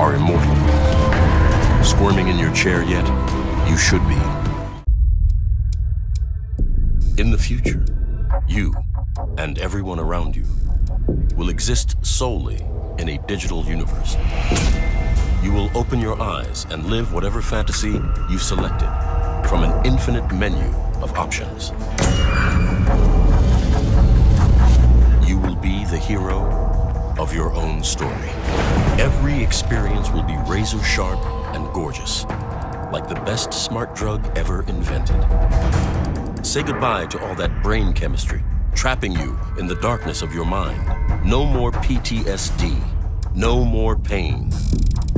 are immortal. Squirming in your chair yet? You should be. In the future, you and everyone around you will exist solely in a digital universe. You will open your eyes and live whatever fantasy you've selected from an infinite menu of options. You will be the hero of your own story. Every experience will be razor sharp and gorgeous, like the best smart drug ever invented. Say goodbye to all that brain chemistry, trapping you in the darkness of your mind. No more PTSD, no more pain,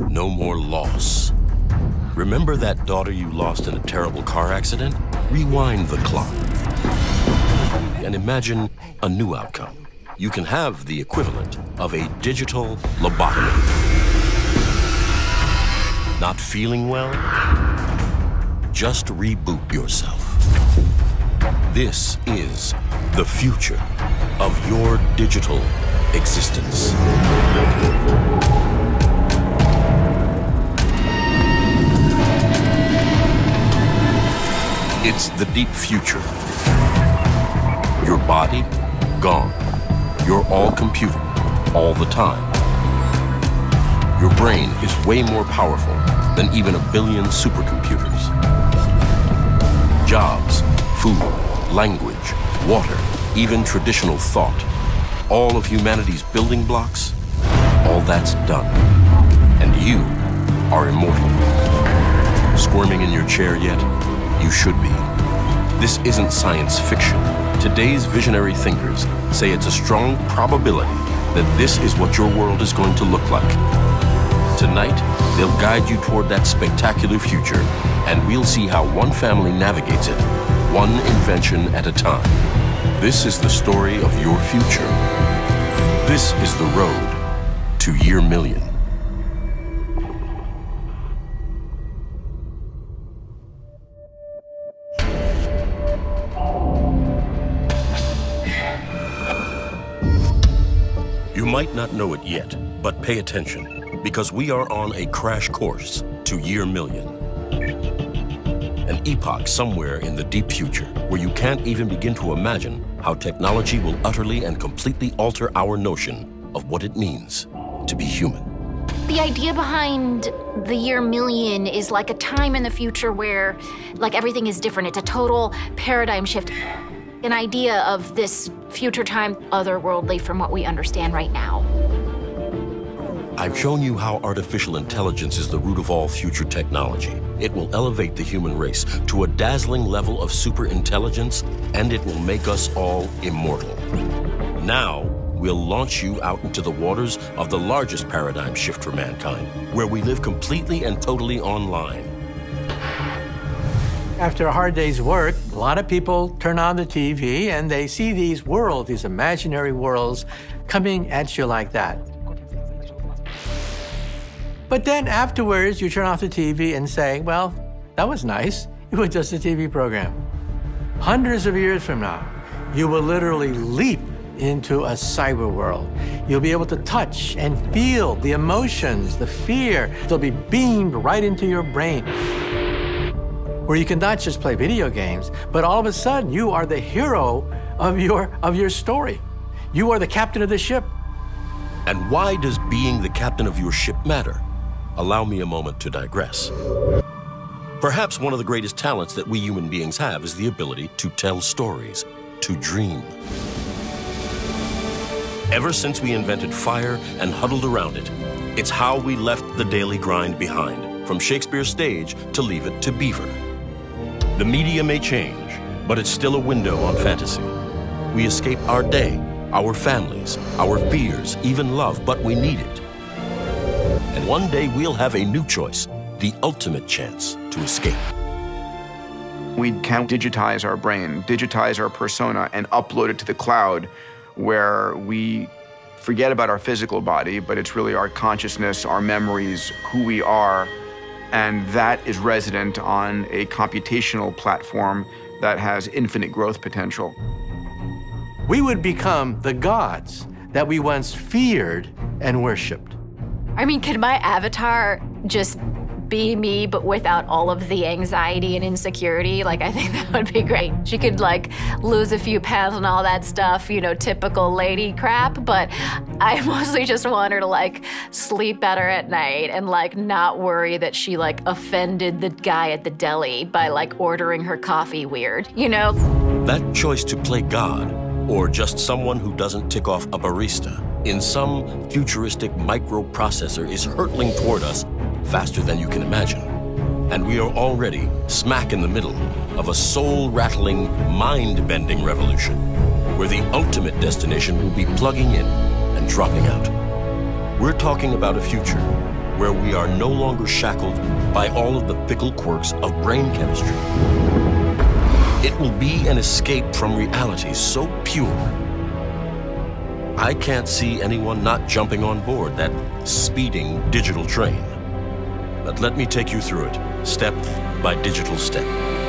no more loss. Remember that daughter you lost in a terrible car accident? Rewind the clock and imagine a new outcome. You can have the equivalent of a digital lobotomy. Not feeling well? Just reboot yourself. This is the future of your digital existence. It's the deep future. Your body, gone. You're all computer, all the time. Your brain is way more powerful than even a billion supercomputers. Jobs, food, language, water, even traditional thought. All of humanity's building blocks, all that's done. And you are immortal. Squirming in your chair yet? You should be. This isn't science fiction. Today's visionary thinkers say it's a strong probability that this is what your world is going to look like. Tonight, they'll guide you toward that spectacular future, and we'll see how one family navigates it, one invention at a time. This is the story of your future. This is the road to year million. You might not know it yet, but pay attention, because we are on a crash course to year million. An epoch somewhere in the deep future where you can't even begin to imagine how technology will utterly and completely alter our notion of what it means to be human. The idea behind the year million is like a time in the future where like everything is different. It's a total paradigm shift. An idea of this future time otherworldly from what we understand right now. I've shown you how artificial intelligence is the root of all future technology. It will elevate the human race to a dazzling level of superintelligence, and it will make us all immortal. Now, we'll launch you out into the waters of the largest paradigm shift for mankind, where we live completely and totally online. After a hard day's work, a lot of people turn on the TV and they see these worlds, these imaginary worlds, coming at you like that. But then afterwards, you turn off the TV and say, well, that was nice. It was just a TV program. Hundreds of years from now, you will literally leap into a cyber world. You'll be able to touch and feel the emotions, the fear. They'll be beamed right into your brain. Where you can not just play video games, but all of a sudden you are the hero of your, of your story. You are the captain of the ship. And why does being the captain of your ship matter? Allow me a moment to digress. Perhaps one of the greatest talents that we human beings have is the ability to tell stories, to dream. Ever since we invented fire and huddled around it, it's how we left the daily grind behind, from Shakespeare's stage to Leave It to Beaver. The media may change, but it's still a window on fantasy. We escape our day, our families, our fears, even love, but we need it. And one day we'll have a new choice, the ultimate chance to escape. We can digitize our brain, digitize our persona, and upload it to the cloud where we forget about our physical body, but it's really our consciousness, our memories, who we are. And that is resident on a computational platform that has infinite growth potential. We would become the gods that we once feared and worshiped. I mean, could my avatar just be me, but without all of the anxiety and insecurity. Like, I think that would be great. She could, like, lose a few pounds and all that stuff, you know, typical lady crap. But I mostly just want her to, like, sleep better at night and, like, not worry that she, like, offended the guy at the deli by, like, ordering her coffee weird, you know? That choice to play God, or just someone who doesn't tick off a barista, in some futuristic microprocessor is hurtling toward us faster than you can imagine. And we are already smack in the middle of a soul-rattling, mind-bending revolution, where the ultimate destination will be plugging in and dropping out. We're talking about a future where we are no longer shackled by all of the fickle quirks of brain chemistry. It will be an escape from reality so pure. I can't see anyone not jumping on board that speeding digital train. But let me take you through it, step by digital step.